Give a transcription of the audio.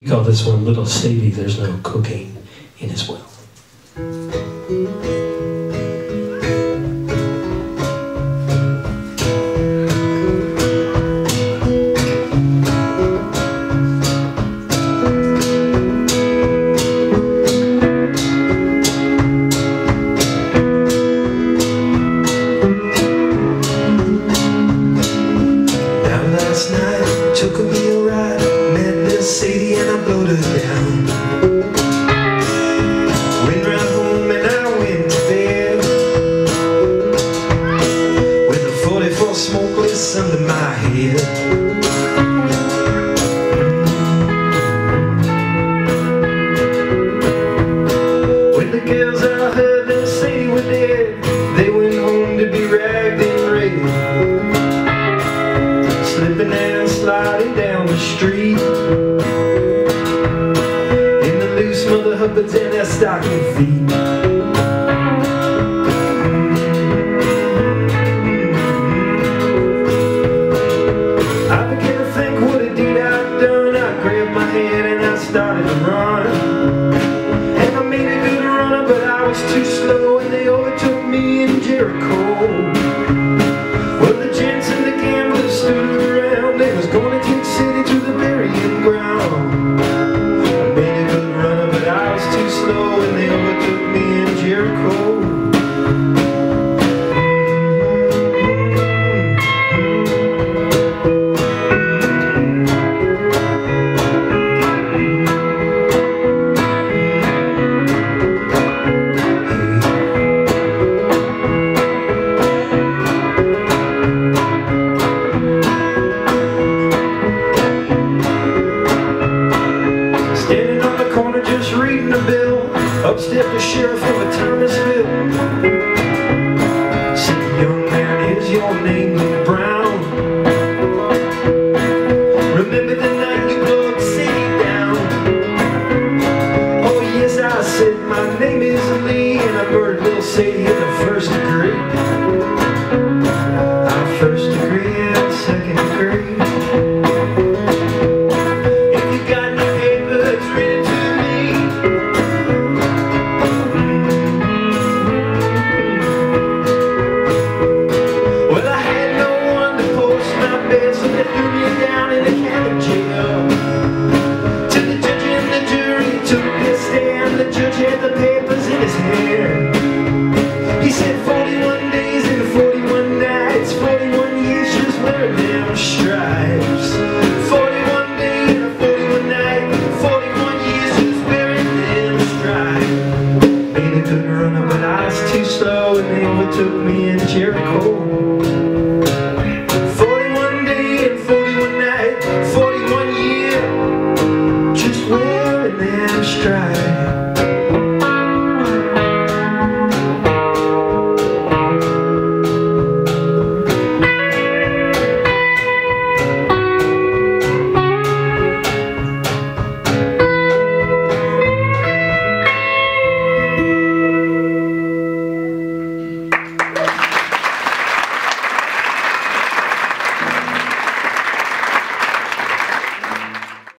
We call this one Little Sadie. There's no cocaine in his well. smokeless under my head When the girls I heard them say They went home to be ragged and Slipping and sliding down. Está que vim corner just reading a bill. Up stepped the sheriff from a Thomasville. Said, young man, is your name Lee Brown? Remember the night you blew Sadie down? Oh, yes, I said, my name is Lee, and I burned little Sadie in the first degree. I first degree. couldn't run up but I was too slow and they overtook me in Jericho 41 day and 41 night, 41 year Just wearing them stripes.